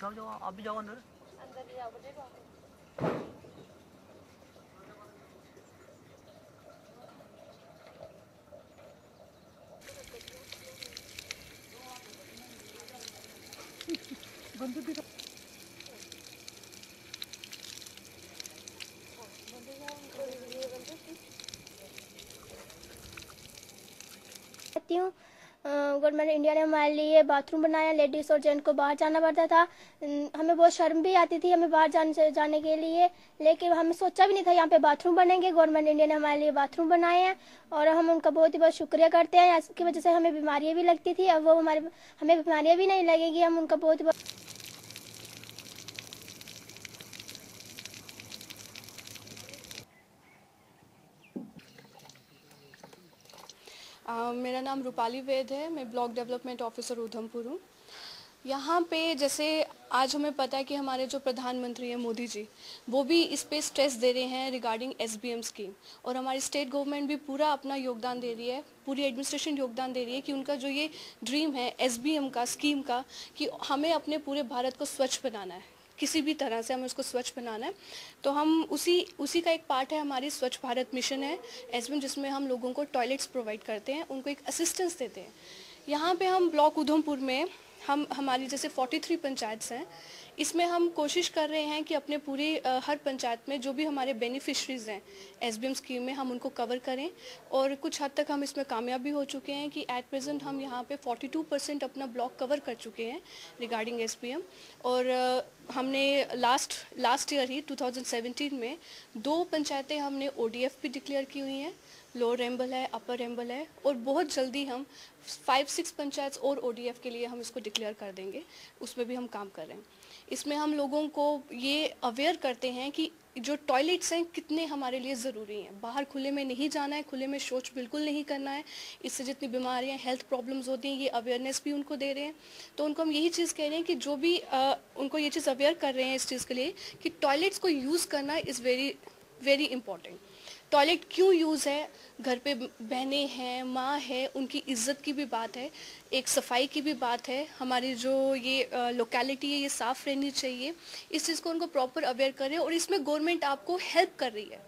जाओ जाओ आप भी जाओ अंदर अंदर जाओ बेटे कहती हूँ। गवर्नमेंट इंडिया ने हमारे लिए बाथरूम बनाया लेडीज़ और जेंट को बाहर जाना पड़ता था हमें बहुत शर्म भी आती थी हमें बाहर जाने जाने के लिए, लेकिन हमें सोचा भी नहीं था यहाँ पे बाथरूम बनेंगे गवर्नमेंट इंडिया ने हमारे लिए बाथरूम बनाए हैं, और हम उनका बहुत ही बहुत शुक्रिया करते हैं, इसकी वजह से हमें बीमारियाँ भी लगती थी, अब वो हमारे, हमें बीमारियाँ भी नहीं लगेगी, हम उनका बहुत ही बहुत मेरा नाम रूपाली वेद है, मैं ब्लॉक डेवलपमेंट ऑफिसर उधमपुर हूँ। यहाँ पे जैसे आज हमें पता है कि हमारे जो प्रधानमंत्री हैं मोदी जी, वो भी इस पे स्ट्रेस दे रहे हैं regarding S B M scheme और हमारी स्टेट गवर्नमेंट भी पूरा अपना योगदान दे रही है, पूरी एडमिनिस्ट्रेशन योगदान दे रही है कि उनका जो ये ड्रीम है एस बी एम का स्कीम का, कि हमें अपने पूरे भारत को स्वच्छ बनाना है। किसी भी तरह से हमें उसको स्वच्छ बनाना है। तो हम उसी उसी का एक पार्ट है हमारी स्वच्छ भारत मिशन है एस जिसमें हम लोगों को टॉयलेट्स प्रोवाइड करते हैं, उनको एक असिस्टेंस देते हैं। यहाँ पर हम ब्लॉक उधमपुर में हम, हमारी जैसे 43 पंचायत हैं इसमें हम कोशिश कर रहे हैं कि अपने पूरी हर पंचायत में जो भी हमारे बेनिफिशरीज हैं एसबीएम स्कीम में हम उनको कवर करें और कुछ हद तक हम इसमें कामयाब भी हो चुके हैं कि एट प्रेजेंट हम यहाँ पे 42 परसेंट अपना ब्लॉक कवर कर चुके हैं रिगार्डिंग एस और हमने लास्ट लास्ट ईयर ही 2017 में दो पंचायतें हमने ओडीएफ भी डिक्लेयर की हुई हैं। लोअर रेम्बल है अपर रेम्बल है और बहुत जल्दी हम फाइव सिक्स पंचायत और ओडीएफ के लिए हम इसको डिक्लेयर कर देंगे। उसमें भी हम काम कर रहे हैं। इसमें हम लोगों को ये अवेयर करते हैं कि जो टॉयलेट्स हैं कितने हमारे लिए ज़रूरी हैं। बाहर खुले में नहीं जाना है खुले में शौच बिल्कुल नहीं करना है। इससे जितनी बीमारियाँ हेल्थ प्रॉब्लम्स होती हैं ये अवेयरनेस भी उनको दे रहे हैं। तो उनको हम यही चीज़ कह रहे हैं कि जो भी अ, उनको ये चीज़ अवेयर कर रहे हैं इस चीज़ के लिए कि टॉयलेट्स को यूज़ करना is very very important toilet क्यों यूज़ है? घर पे बहनें हैं, माँ है, उनकी इज़्ज़त की भी बात है, एक सफ़ाई की भी बात है, हमारी जो ये लोकेलिटी है, ये साफ़ रहनी चाहिए, इस चीज़ को उनको प्रॉपर अवेयर करें और इसमें गवर्नमेंट आपको हेल्प कर रही है।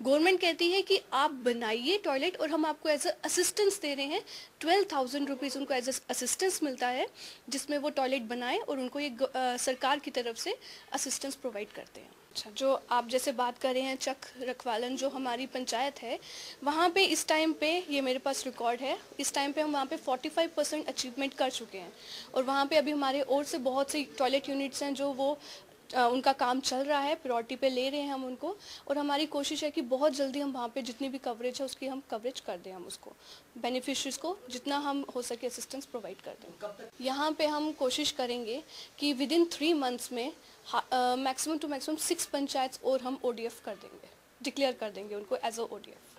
गवर्नमेंट कहती है कि आप बनाइए टॉयलेट और हम आपको एज असिस्टेंस दे रहे हैं। ट्वेल्व थाउज़ेंड रुपीज़ उनको एज असिस्टेंस मिलता है, जिसमें वो टॉयलेट बनाए और उनको ये सरकार की तरफ़ से असिस्टेंस प्रोवाइड करते हैं। अच्छा जो आप जैसे बात कर रहे हैं, चक रखवालन जो हमारी पंचायत है, वहाँ पे इस टाइम पे ये मेरे पास रिकॉर्ड है, इस टाइम पे हम वहाँ पे 45 परसेंट अचीवमेंट कर चुके हैं। और वहाँ पे अभी हमारे और से बहुत से टॉयलेट यूनिट्स हैं जो वो उनका काम चल रहा है प्रायोरिटी पे ले रहे हैं हम उनको और हमारी कोशिश है कि बहुत जल्दी हम वहाँ पे जितनी भी कवरेज है उसकी हम कवरेज कर दें हम उसको बेनिफिशरीज को जितना हम हो सके असिस्टेंस प्रोवाइड कर दें। यहाँ पे हम कोशिश करेंगे कि विद इन थ्री मंथ्स में maximum to maximum six panchayat और हम ओडीएफ कर देंगे डिक्लेयर कर देंगे उनको एज अ ओडीएफ